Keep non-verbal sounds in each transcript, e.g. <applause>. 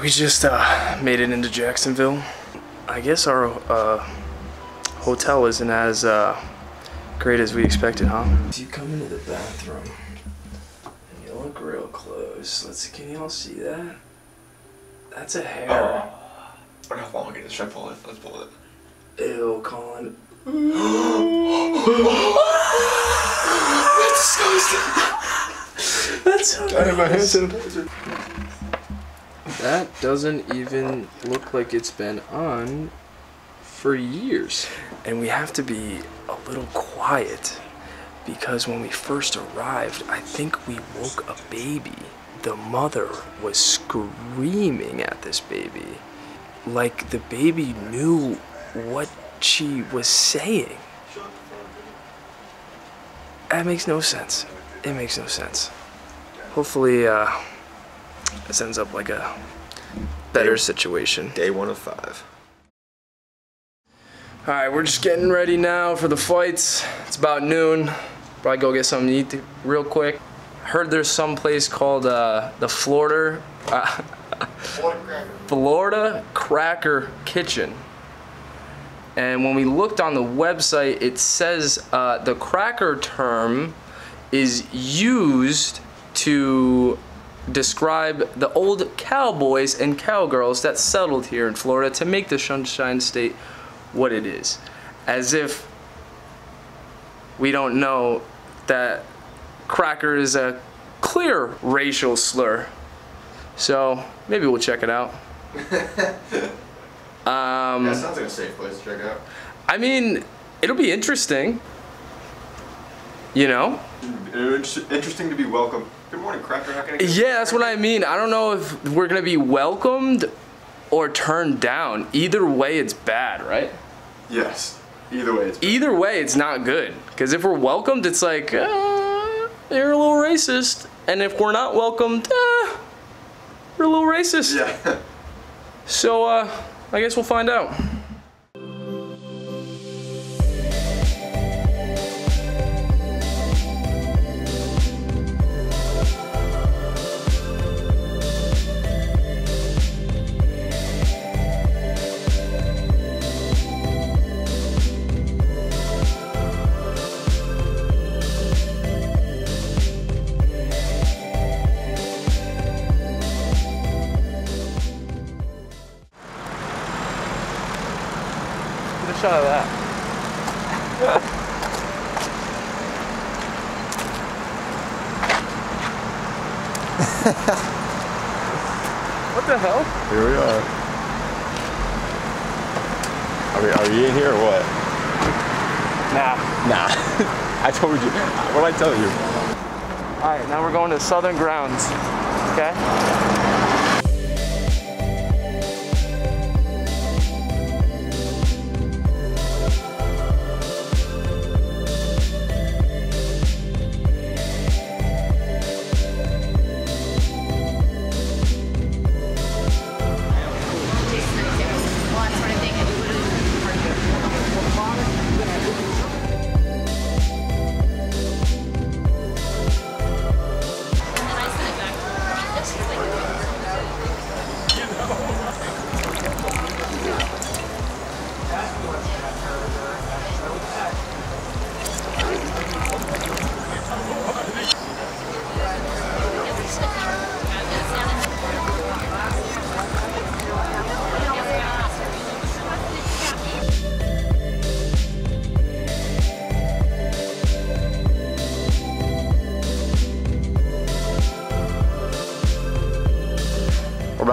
All right, we just uh, made it into Jacksonville. I guess our uh, hotel isn't as uh, great as we expected, huh? You come into the bathroom and you look real close. Let's. see, Can y'all see that? That's a hair. But how long is it? Should I pull it? Let's pull it. Ew, Collin. <gasps> <gasps> That's disgusting. That's so I have my hands in. That doesn't even look like it's been on for years. And we have to be a little quiet because when we first arrived, I think we woke a baby. The mother was screaming at this baby. Like the baby knew what she was saying. That makes no sense. It makes no sense. Hopefully, uh, this ends up like a better situation. Day one of five. All right, we're just getting ready now for the flights. It's about noon. Probably go get something to eat real quick. Heard there's some place called uh, the Florida uh, <laughs> Florida Cracker Kitchen. And when we looked on the website, it says uh, the cracker term is used to describe the old cowboys and cowgirls that settled here in Florida to make the Sunshine State what it is. As if we don't know that cracker is a clear racial slur. So maybe we'll check it out. <laughs> Um, That sounds like a safe place to check out. I mean, it'll be interesting. You know? Interesting to be welcome. Good morning, Cracker. How can I get Yeah, that's what I mean. I don't know if we're gonna be welcomed or turned down. Either way, it's bad, right? Yes. Either way, it's Either way, it's not good. Because if we're welcomed, it's like, uh, you're a little racist. And if we're not welcomed, uh, you're a little racist. yeah. <laughs> So, uh, I guess we'll find out. <laughs> I told you. What did I tell you? All right, now we're going to Southern Grounds. Okay.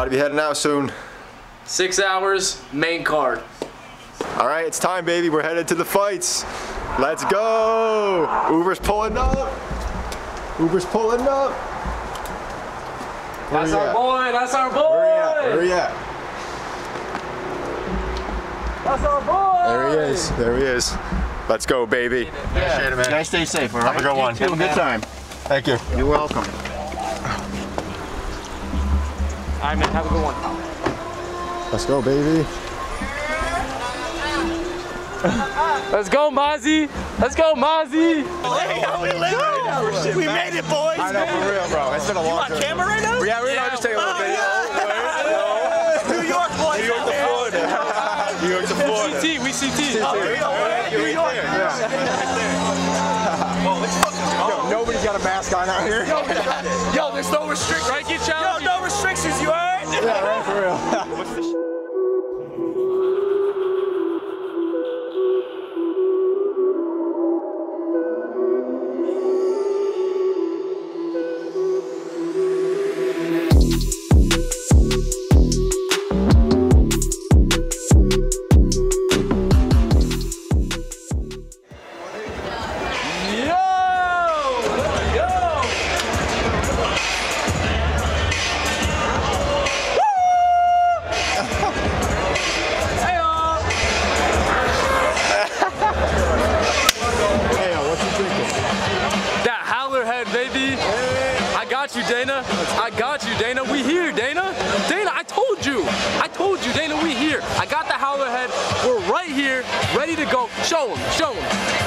To be heading out soon. Six hours, main card. All right, it's time, baby. We're headed to the fights. Let's go. Uber's pulling up. Uber's pulling up. Where That's our at? boy. That's our boy. Where he at? Where he at? That's our boy. There he is. There he is. Let's go, baby. Yeah. Guys, stay safe, all right? Have a good one. Have a good time. Thank you. You're welcome. All right, man. Have a good one. Let's go, baby. Let's go, Mozzie. Let's go, Mozzie. Oh, we, live, we made it, boys. I know, for real, bro. It's been a long You on camera right now? Yeah, we're yeah. just taking a little video. New York, boys. New York to Florida. <laughs> New York to Florida. CT, we CT. CT. Oh, you know what? New York. Yeah. Whoa, let's. Yo, nobody's got a mask on out here. Yo, there's no restriction. Right, get challenged. Dana. We here, Dana. Dana, I told you. I told you, Dana, we here. I got the howler head. We're right here, ready to go. Show him, show him.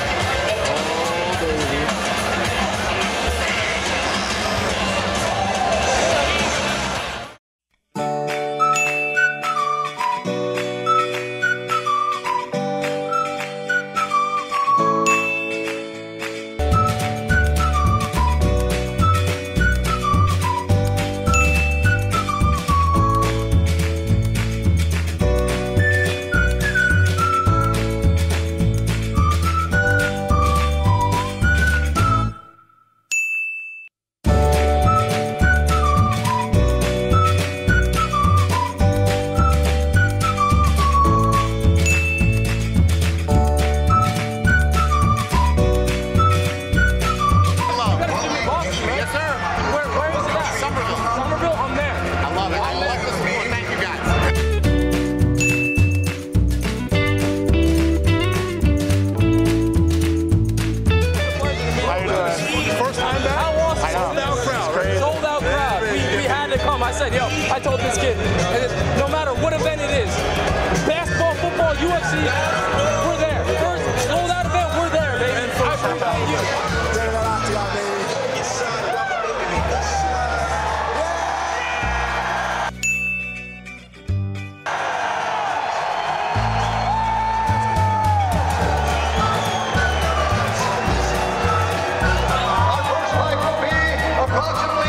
Approximately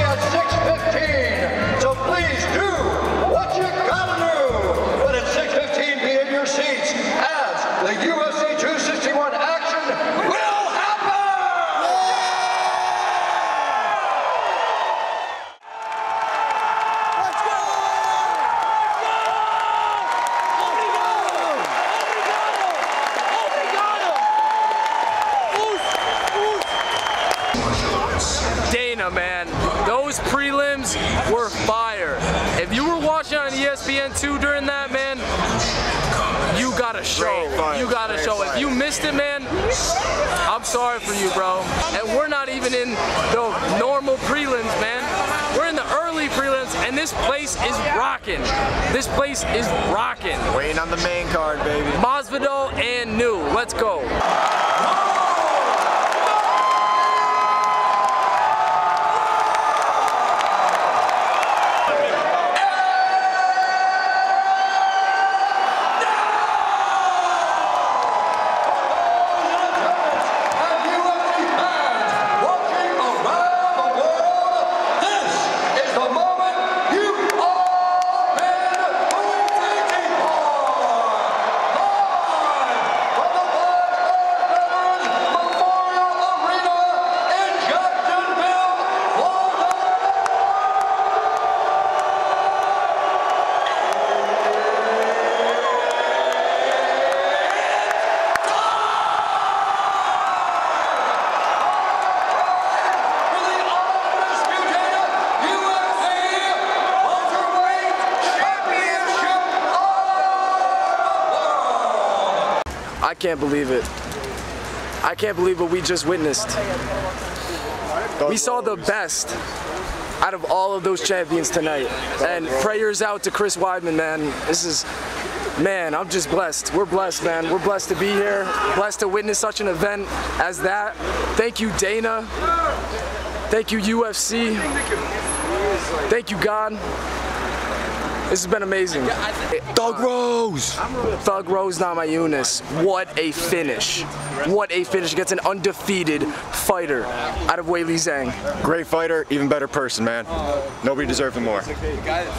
watching on E ESPN2 during that, man, you gotta show. Fight, You gotta great show. If you missed it, man, I'm sorry for you, bro. And we're not even in the normal prelims, man. We're in the early prelims, and this place is rocking. This place is rocking. Waiting on the main card, baby. Masvidal and New. Let's go. I can't believe it. I can't believe what we just witnessed. We saw the best out of all of those champions tonight. And prayers out to Chris Weidman, man. This is, man, I'm just blessed. We're blessed, man. We're blessed to be here, blessed to witness such an event as that. Thank you, Dana. Thank you, UFC. Thank you, God. This has been amazing. Thug Rose. Thug Rose Namajunas. What a finish. What a finish against an undefeated fighter out of Weili Zhang. Great fighter, even better person, man. Nobody deserved him more.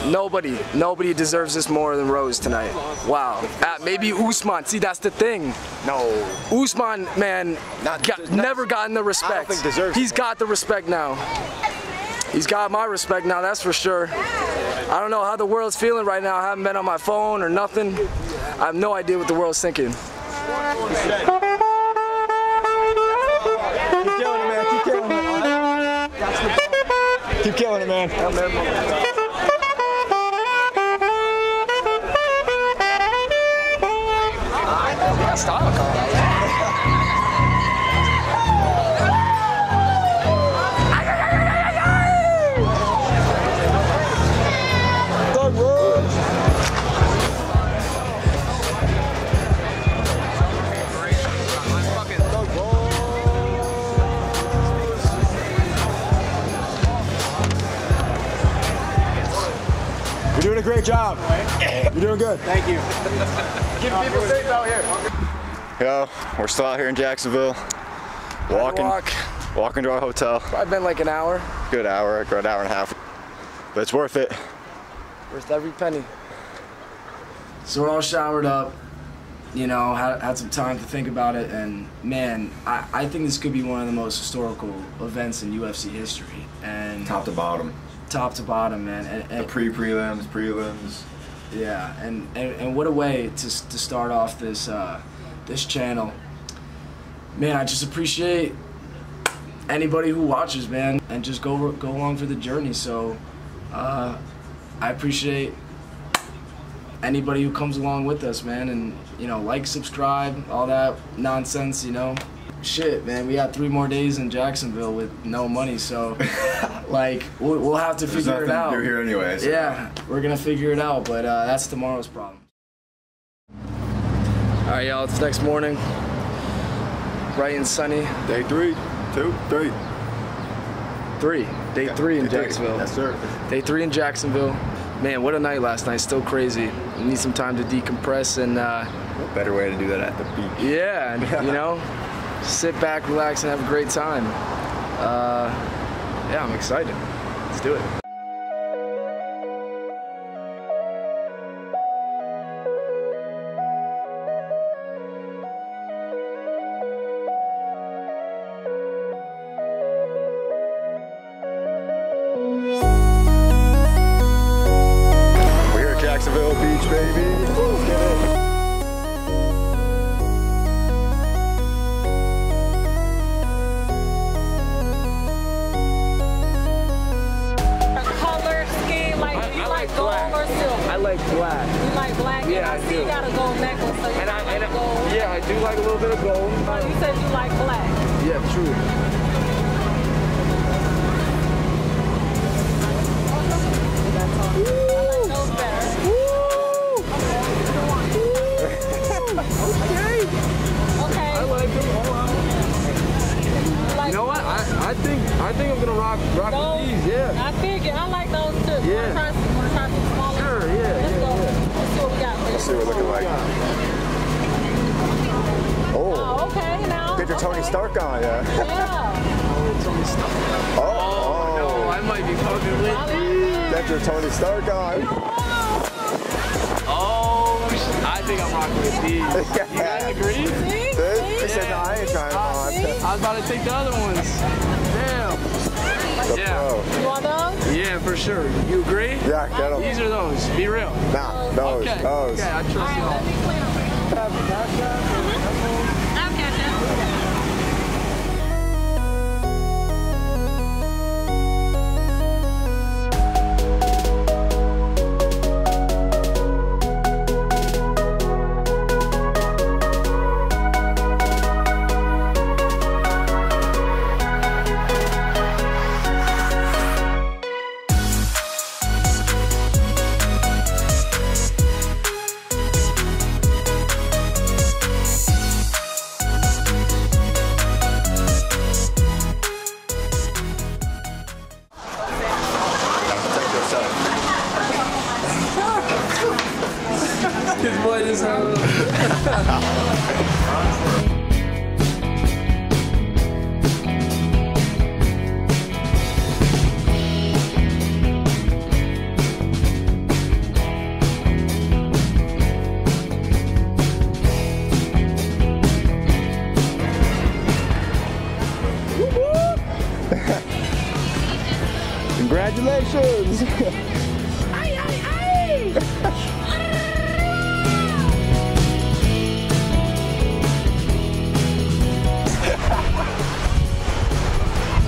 Nobody, nobody deserves this more than Rose tonight. Wow. Uh, maybe Usman. See, that's the thing. No. Usman, man, Not- got, not- never gotten the respect. He's got the respect now. He's got my respect now, that's for sure. I don't know how the world's feeling right now. I haven't been on my phone or nothing. I have no idea what the world's thinking. Keep killing it, man. Keep killing it. Keep killing it, man. Thug a great job. You're doing good. Thank you. Keep people safe out here. Yo, we're still out here in Jacksonville. Walking, Walk. walking to our hotel. I've been like an hour. Good hour, good hour and a half. But it's worth it. Worth every penny. So we're all showered up, you know, had, had some time to think about it, and man, I, I think this could be one of the most historical events in UFC history. And Top to bottom. Top to bottom, man. And, The and, pre prelims, prelims. yeah, and, and, and what a way to, to start off this, uh, this channel. Man, I just appreciate anybody who watches, man, and just go go along for the journey. So, uh, I appreciate anybody who comes along with us, man, and you know, like, subscribe, all that nonsense, you know. Shit, man, we got three more days in Jacksonville with no money, so like we'll, we'll have to figure it out. You're here anyway. so- Yeah, we're gonna figure it out, but uh, that's tomorrow's problem. All right, y'all. It's next morning, bright and sunny. Day three, two, three. Three, day three in Day three. Jacksonville. Yes, sir. Day three in Jacksonville. Man, what a night last night. Still crazy. We need some time to decompress and uh, What better way to do that at the beach? yeah, you know, <laughs> sit back, relax, and have a great time. Uh, yeah, I'm excited. Let's do it. Yeah, true. Be fucking I with. like that. get your Tony Stark on. Oh, I think I'm rocking with these. <laughs> You guys agree? See? He See? said, no, I ain't trying on. I was about to take the other ones. Damn. The Yeah. You want those? Yeah, for sure. You agree? Yeah, get him. These are those. Be real. Nah, those, Okay. those. Okay, I trust you all.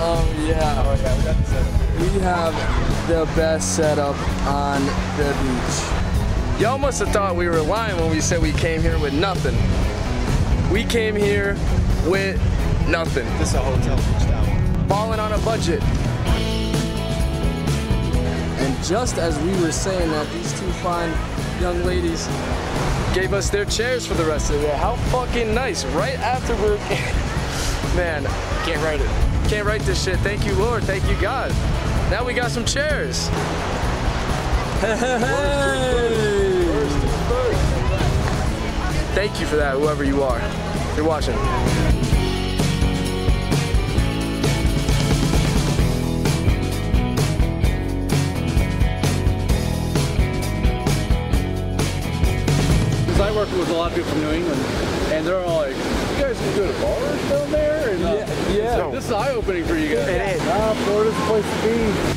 Oh yeah. Oh, we have the best setup on the beach. Y'all must have thought we were lying when we said we came here with nothing. We came here with nothing. This is a hotel beach tower. Balling on a budget. And just as we were saying that, these two fine young ladies gave us their chairs for the rest of the day. How fucking nice. Right after we're... <laughs> Man, Can't write it. Can't write this shit. Thank you, Lord. Thank you, God. Now we got some chairs. Thank you for that, whoever you are. You're watching. I work with a lot of people from New England, and they're all like, "You guys can go to bars down there?" And, uh, yeah. so this is eye-opening for you guys. It is. Ah, Florida's the place to be.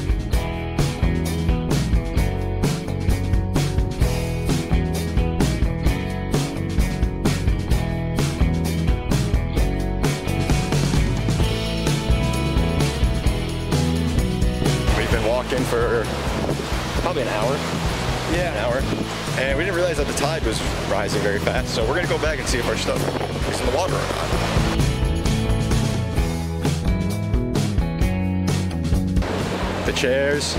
And we didn't realize that the tide was rising very fast. So we're gonna go back and see if our stuff is in the water or not. The chairs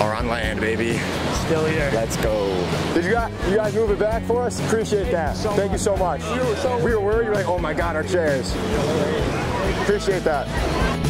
are on land, baby. Still here. Let's go. Did you guys, you guys move it back for us? Appreciate that. Thank you so much. We were, worried. We were like, oh my God, our chairs. Appreciate that.